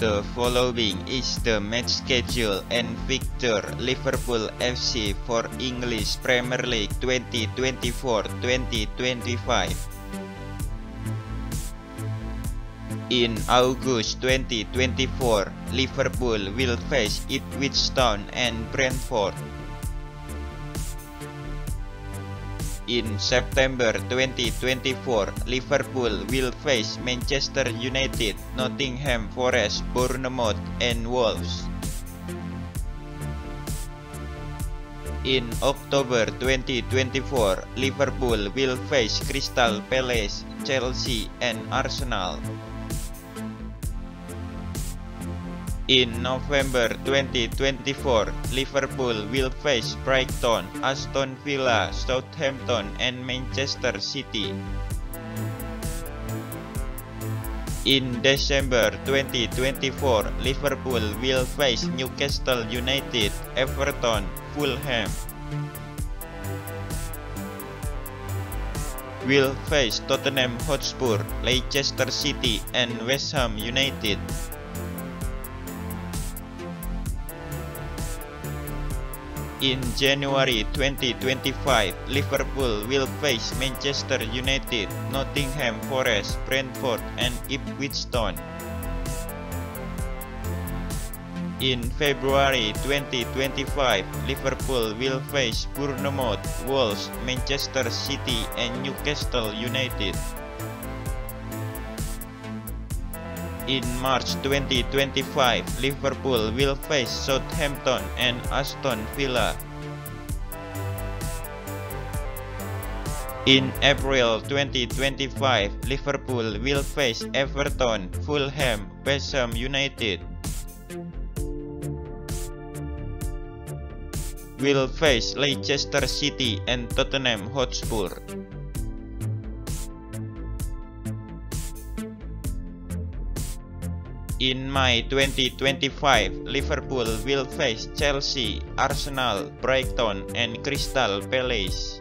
The following is the match schedule and fixture Liverpool FC for English Premier League 2024-2025. In August 2024, Liverpool will face Ipswich Town and Brentford. In September 2024, Liverpool will face Manchester United, Nottingham Forest, Bournemouth and Wolves. In October 2024, Liverpool will face Crystal Palace, Chelsea and Arsenal. In November 2024, Liverpool will face Brighton, Aston Villa, Southampton and Manchester City. In December 2024, Liverpool will face Newcastle United, Everton, Fulham. Will face Tottenham Hotspur, Leicester City and West Ham United. In January 2025, Liverpool will face Manchester United, Nottingham Forest, Brentford and Ipswich Town. In February 2025, Liverpool will face Bournemouth, Wolves, Manchester City and Newcastle United. In March 2025, Liverpool will face Southampton and Aston Villa. In April 2025, Liverpool will face Everton, Fulham, West Ham United. Will face Leicester City and Tottenham Hotspur. In May 2025, Liverpool will face Chelsea, Arsenal, Brighton and Crystal Palace.